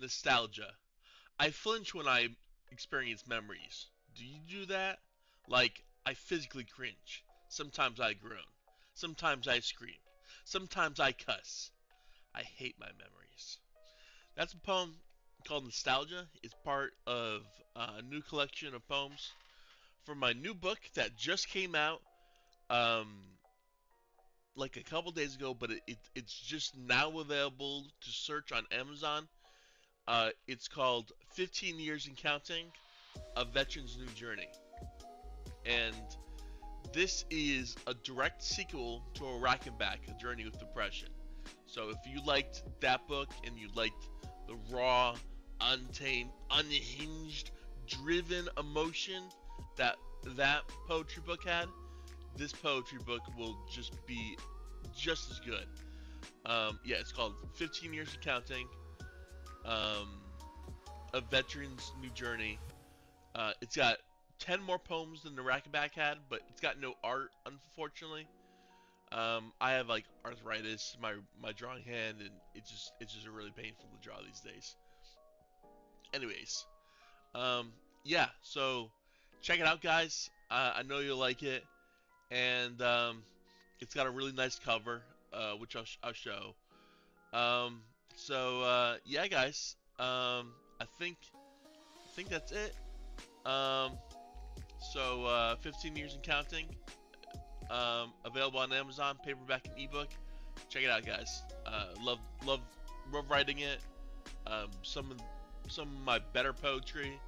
nostalgia. I flinch when I experience memories. Do you do that? Like, I physically cringe. Sometimes I groan. Sometimes I scream. Sometimes I cuss. I hate my memories. That's a poem called Nostalgia. It's part of a new collection of poems from my new book that just came out um, like a couple days ago, but it, it, it's just now available to search on Amazon. Uh, it's called 15 Years and Counting A Veteran's New Journey. And this is a direct sequel to Iraq and Back, A Journey with Depression. So if you liked that book and you liked the raw, untamed, unhinged, driven emotion that that poetry book had, this poetry book will just be just as good. Um, yeah, it's called 15 Years of Counting. Um, a Veteran's New Journey. Uh, it's got 10 more poems than the Iraq and Back had, but it's got no art, unfortunately. Um, I have like arthritis, my my drawing hand, and it's just it's just really painful to draw these days. Anyways, um, yeah, so check it out, guys. Uh, I know you'll like it, and um, it's got a really nice cover, uh, which I'll, sh- I'll show. Um, so uh, yeah, guys, um, I think I think that's it. Um, so uh, 15 years and counting. Um, available on Amazon, paperback and ebook. Check it out, guys. Uh, love, love, love writing it. Um, some of, some of my better poetry.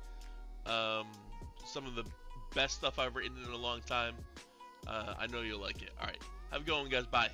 Um, some of the best stuff I've written in a long time. Uh, I know you'll like it. All right, have a good one, guys. Bye.